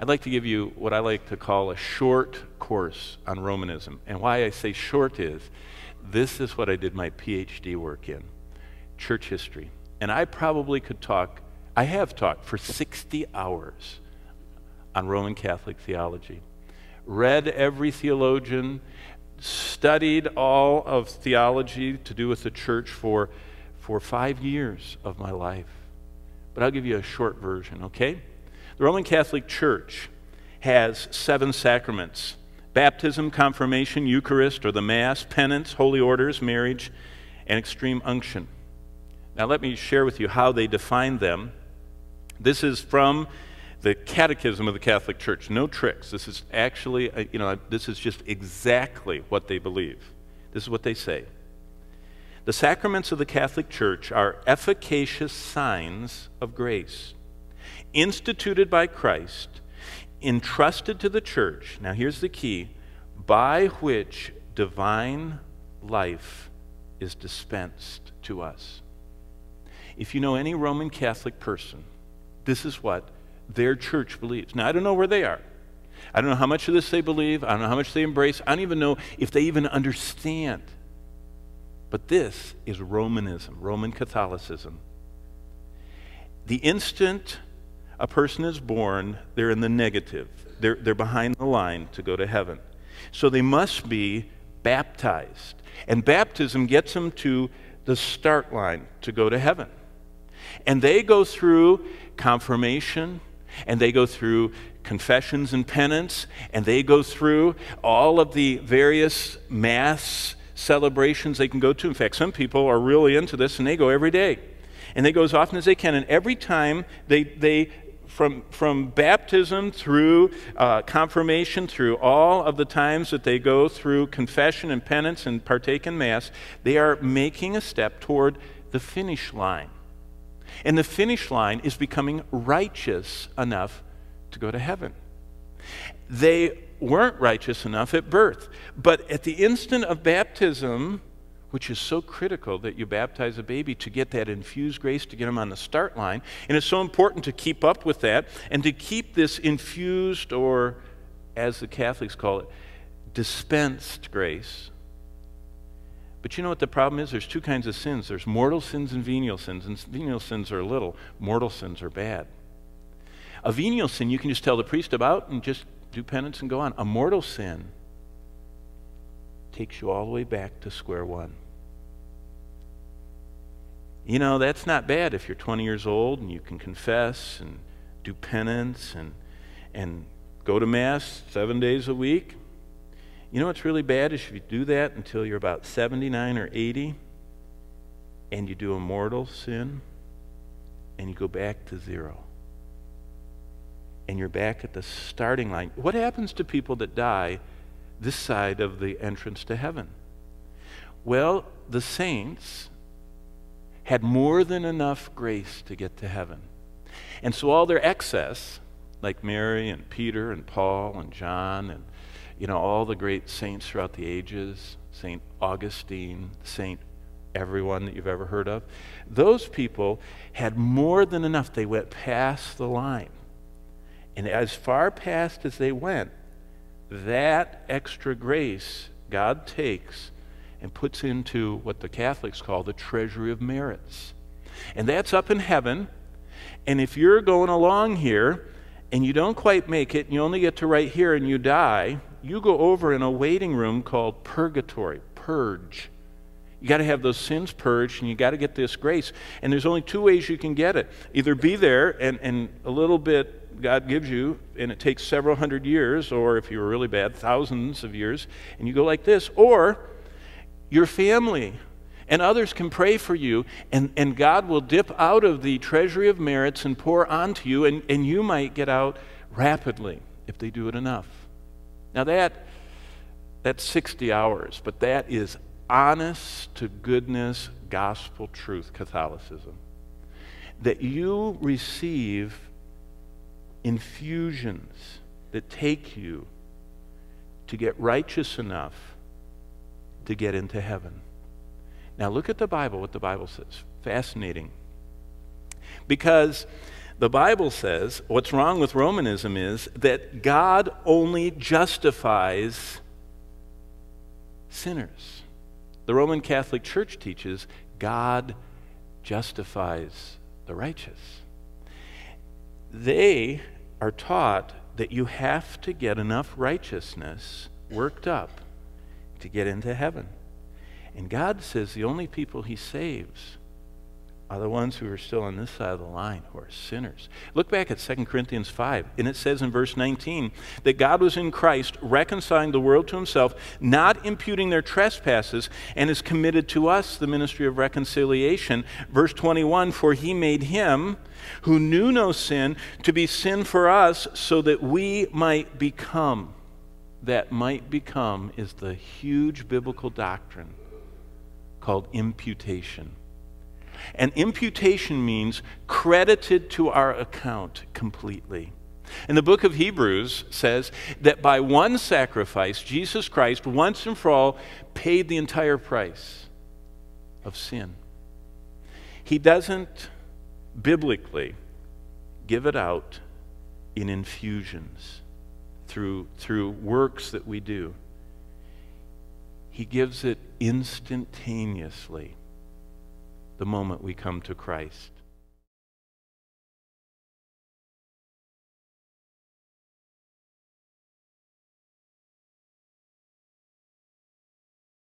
I'd like to give you what I like to call a short course on Romanism. And why I say short is this is what I did my PhD work in church history. And I probably could talk, I have talked for 60 hours on Roman Catholic theology. Read every theologian, studied all of theology to do with the church for, for five years of my life. But I'll give you a short version, okay? The Roman Catholic Church has seven sacraments baptism, confirmation, Eucharist, or the Mass, penance, holy orders, marriage, and extreme unction. Now, let me share with you how they define them. This is from the Catechism of the Catholic Church. No tricks. This is actually, uh, you know, this is just exactly what they believe. This is what they say. The sacraments of the Catholic Church are efficacious signs of grace, instituted by Christ, entrusted to the church. Now, here's the key by which divine life is dispensed to us. If you know any Roman Catholic person, this is what their church believes. Now, I don't know where they are. I don't know how much of this they believe. I don't know how much they embrace. I don't even know if they even understand. But this is Romanism, Roman Catholicism. The instant a person is born, they're in the negative. They're, they're behind the line to go to heaven. So they must be baptized. And baptism gets them to the start line to go to heaven. And they go through confirmation, and they go through confessions and penance, and they go through all of the various mass celebrations they can go to. In fact, some people are really into this, and they go every day. And they go as often as they can, and every time they, they from, from baptism through uh, confirmation, through all of the times that they go through confession and penance and partake in Mass, they are making a step toward the finish line. And the finish line is becoming righteous enough to go to heaven. They weren't righteous enough at birth, but at the instant of baptism, which is so critical that you baptize a baby to get that infused grace to get them on the start line. And it's so important to keep up with that and to keep this infused, or as the Catholics call it, dispensed grace but you know what the problem is? There's two kinds of sins there's mortal sins and venial sins, and venial sins are little, mortal sins are bad. A venial sin you can just tell the priest about and just do penance and go on. A mortal sin takes you all the way back to square one. You know, that's not bad if you're 20 years old and you can confess and do penance and, and go to Mass seven days a week. You know what's really bad is if you do that until you're about 79 or 80 and you do a mortal sin and you go back to zero. And you're back at the starting line. What happens to people that die this side of the entrance to heaven? Well, the saints had more than enough grace to get to heaven. And so all their excess, like Mary and Peter and Paul and John and you know, all the great saints throughout the ages, St. Augustine, St. everyone that you've ever heard of, those people had more than enough. They went past the line. And as far past as they went, that extra grace God takes and puts into what the Catholics call the treasury of merits. And that's up in heaven. And if you're going along here and you don't quite make it, and you only get to right here and you die, you go over in a waiting room called purgatory, purge. You got to have those sins purged and you got to get this grace. And there's only two ways you can get it either be there and, and a little bit God gives you, and it takes several hundred years, or if you were really bad, thousands of years, and you go like this, or your family and others can pray for you, and, and God will dip out of the treasury of merits and pour onto you, and, and you might get out rapidly if they do it enough. Now that that's 60 hours, but that is honest to goodness gospel truth Catholicism. That you receive infusions that take you to get righteous enough to get into heaven. Now look at the Bible, what the Bible says. Fascinating. Because The Bible says what's wrong with Romanism is that God only justifies sinners. The Roman Catholic Church teaches God justifies the righteous. They are taught that you have to get enough righteousness worked up to get into heaven. And God says the only people He saves are the ones who are still on this side of the line, who are sinners. Look back at 2 Corinthians 5, and it says in verse 19 that God was in Christ reconciling the world to himself, not imputing their trespasses, and has committed to us the ministry of reconciliation. Verse 21 For he made him who knew no sin to be sin for us, so that we might become. That might become is the huge biblical doctrine called imputation and imputation means credited to our account completely. And the book of Hebrews says that by one sacrifice, Jesus Christ, once and for all, paid the entire price of sin. He doesn't biblically give it out in infusions through, through works that we do. He gives it instantaneously the moment we come to Christ.